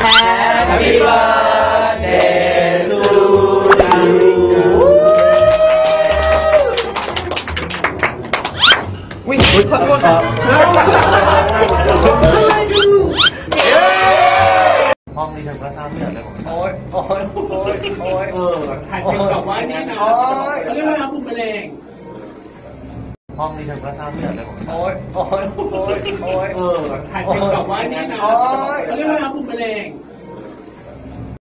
Happy birthday to you วิ่งขอโทษครับห้องนี้ฉันก็ทราบเรื่องเลยผมโอ้ยโอ้ยโอ้ยโอ้ยเออถ่ายเป็นแบบว่าเนี่ยนะโอ้ยเขาเรียกว่าน้ำปุ่มแมลง ห้องนี้ฉันก็ทราบเรื่องเลยผมโอ้ยโอ้ยโอ้ยโอ้ยเออ ถ่ายเป็นแบบว่าเนี่ยนะโอ้ยเขาเรียกว่าน้ำปุ่มแมลง